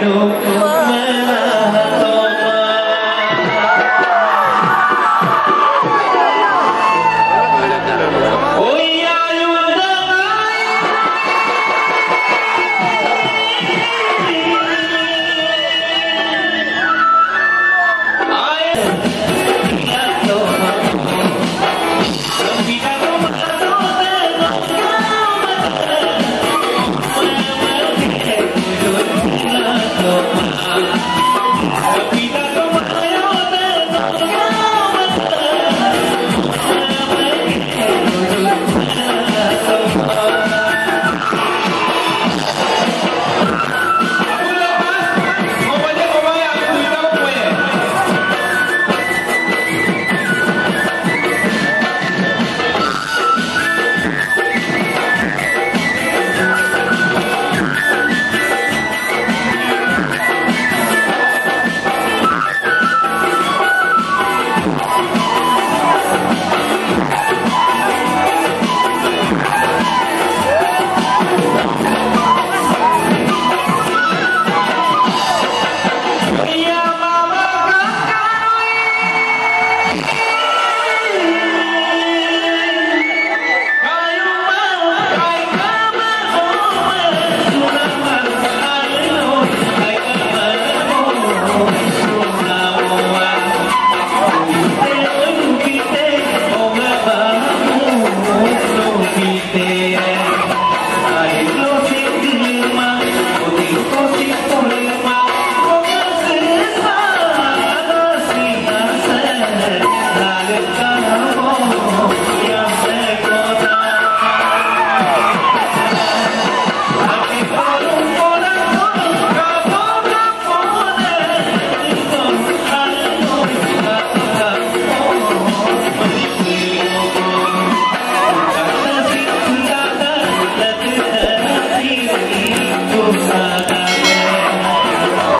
know